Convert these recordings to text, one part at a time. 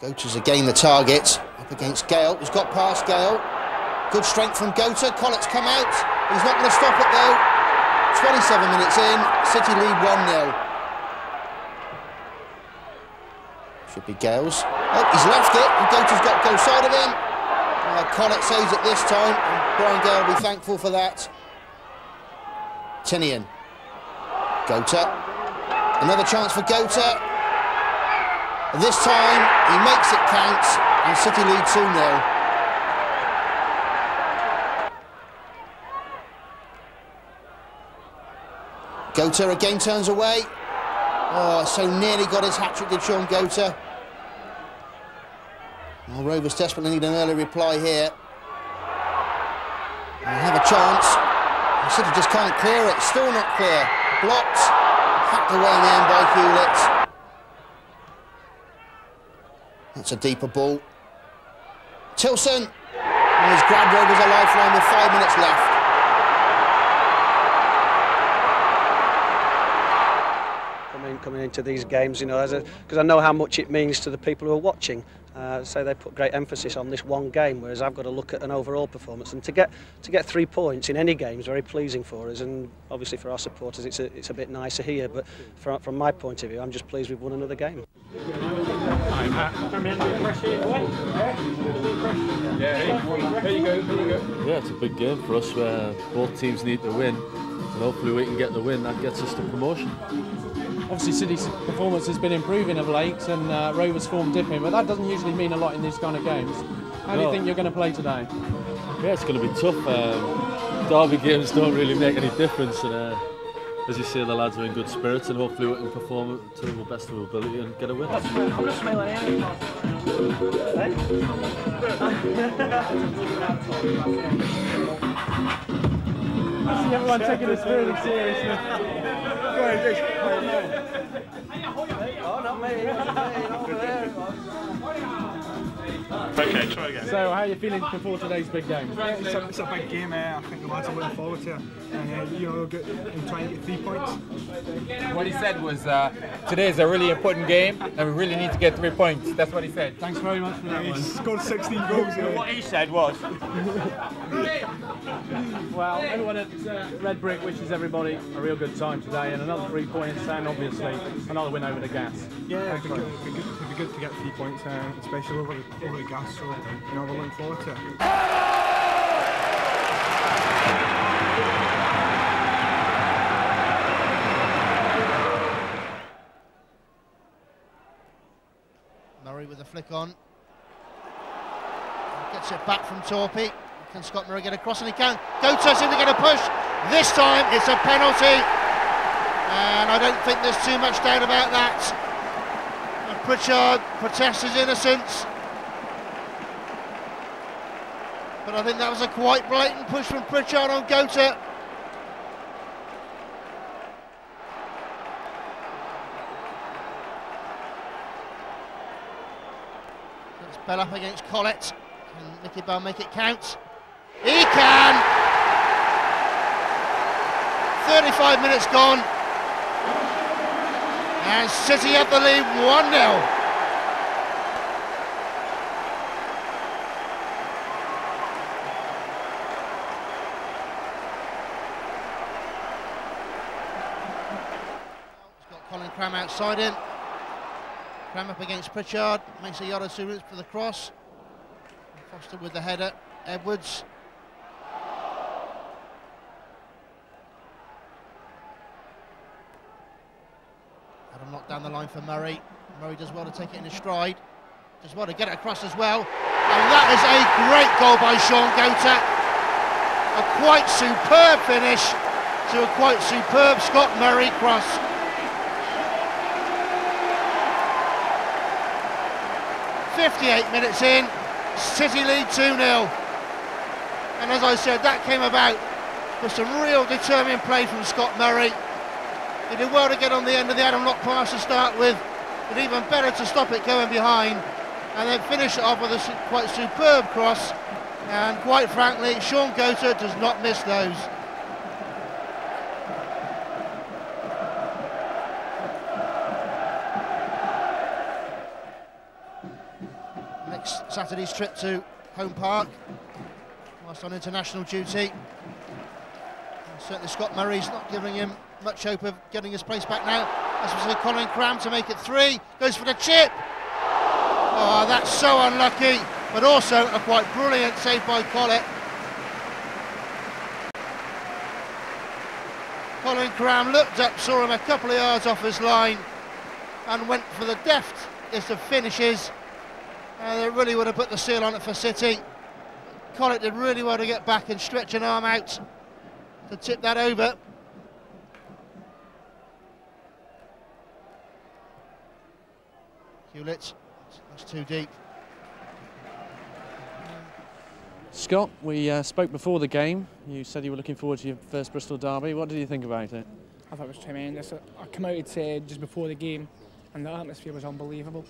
Goater's again the target, up against Gale, he's got past Gale. Good strength from Goater, Collett's come out, he's not going to stop it though. 27 minutes in, City lead 1-0. Should be Gales. Oh, he's left it, and Goater's got go side of him. Uh, Collett saves it this time, and Brian Gale will be thankful for that. Tinnion. Goater. Another chance for Goater. This time, he makes it count, and City lead 2-0. Goater again turns away. Oh, so nearly got his hat-trick, did Shaun Goater. Well, oh, Rovers desperately need an early reply here. They have a chance. City just can't clear it. Still not clear. Blocked. Hacked away in the end by Hewlett. That's a deeper ball. Tillson. And he's grabbed Rovers a lifeline with five minutes left. Coming, coming into these games, you know, because I know how much it means to the people who are watching. Uh, so they put great emphasis on this one game, whereas I've got to look at an overall performance. And to get to get three points in any game is very pleasing for us, and obviously for our supporters, it's a, it's a bit nicer here. But from, from my point of view, I'm just pleased we've won another game. Yeah, it's a big game for us where both teams need to win, and hopefully we can get the win. That gets us to promotion obviously City's performance has been improving of late and uh, Rovers form dipping, but that doesn't usually mean a lot in these kind of games. How do you think you're going to play today? Yeah, it's going to be tough. Um, derby games don't really make any difference, and uh, as you say, the lads are in good spirits, and hopefully we can perform to the best of our ability and get a win. I'm just smiling I see everyone taking this really seriously. Oh, not me. Over there. Okay, try again. So, how are you feeling before today's big game? Yeah, it's, a, it's a big game. Uh, I think the lads are looking forward to it, and uh, you know, get, and try and get three points. What he said was, uh, today is a really important game, and we really need to get three points. That's what he said. Thanks very much for that He one. scored 16 goals. Yeah. What he said was. Well, everyone at uh, Red Brick wishes everybody a real good time today, and another three points, and obviously another win over the Gas. Yeah, it'd be, good, it'd, be good, it'd be good to get three points, uh, especially over, over the gas. Murray with a flick on. Gets it back from Torpey. Can Scott Murray get across? And he can. Goater's in to get a push. This time it's a penalty. And I don't think there's too much doubt about that. Pritchard protests his innocence. But I think that was a quite blatant push from Pritchard on Goater. It's Bell up against Collett. Can Mickey Bell make it count? He can! 35 minutes gone. And City up the lead 1 Cramb outside him. Cramb up against Pritchard. Makes a Yoda routes for the cross. Foster with the header. Edwards. Adam knocked down the line for Murray. Murray does well to take it in his stride. Does well to get it across as well. And that is a great goal by Shaun Goater. A quite superb finish to a quite superb Scott Murray cross. Fifty-eight minutes in, City lead 2-0. And as I said, that came about with some real determined play from Scott Murray. He did well to get on the end of the Adam Locke pass to start with, but even better to stop it going behind and then finish it off with a quite superb cross. And quite frankly, Shaun Goater does not miss those. Saturday's trip to Home Park whilst on international duty. And certainly Scott Murray's not giving him much hope of getting his place back now. As we see Colin Cramb to make it three, goes for the chip. Oh, that's so unlucky, but also a quite brilliant save by Collett. Colin Cramb looked up, saw him a couple of yards off his line, and went for the deftest of finishes. And it really would have put the seal on it for City. Collett did really well to get back and stretch an arm out to tip that over. Hewlett, that's too deep. Scott, we uh, spoke before the game. You said you were looking forward to your first Bristol derby. What did you think about it? I thought it was tremendous. I come out uh, just before the game and the atmosphere was unbelievable.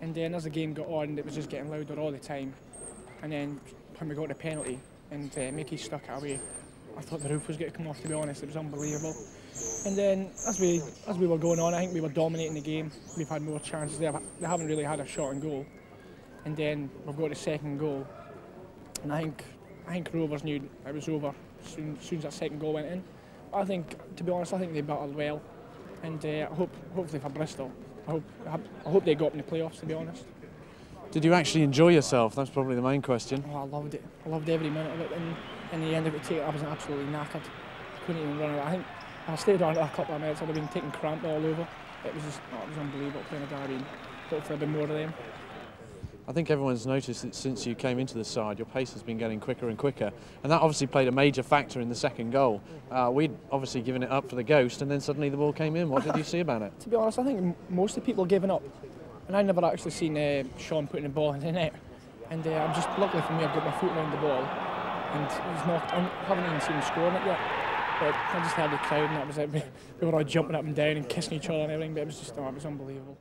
And then as the game got on, it was just getting louder all the time. And then when we got the penalty and uh, Mickey stuck it away, I thought the roof was going to come off, to be honest. It was unbelievable. And then as we as we were going on, I think we were dominating the game. We've had more chances. They, have, they haven't really had a shot on goal. And then we've got the second goal. And I think I think Rovers knew it was over soon, as soon as that second goal went in. But I think, to be honest, I think they battled well. And uh, hope, hopefully for Bristol, I hope, I hope they got up in the playoffs, to be honest. Did you actually enjoy yourself? That's probably the main question. Oh, I loved it. I loved every minute of it. And in the end of the it, I was absolutely knackered. I couldn't even run. I think if I stayed on for a couple of minutes, I'd have been taking cramp all over. It was just, oh, it was unbelievable playing a derby. Hopefully, there'll be more of them. I think everyone's noticed that since you came into the side, your pace has been getting quicker and quicker, and that obviously played a major factor in the second goal. Uh, we'd obviously given it up for the ghost, and then suddenly the ball came in. What did you see about it? to be honest, I think most of the people giving up, and I never actually seen uh, Shaun putting the ball in the net. And uh, I'm just luckily for me, I've got my foot around the ball, and he's not. I haven't even seen him scoring it yet. But I just had the crowd, and that was it. We were all jumping up and down and kissing each other and everything. But it was just, oh, it was unbelievable.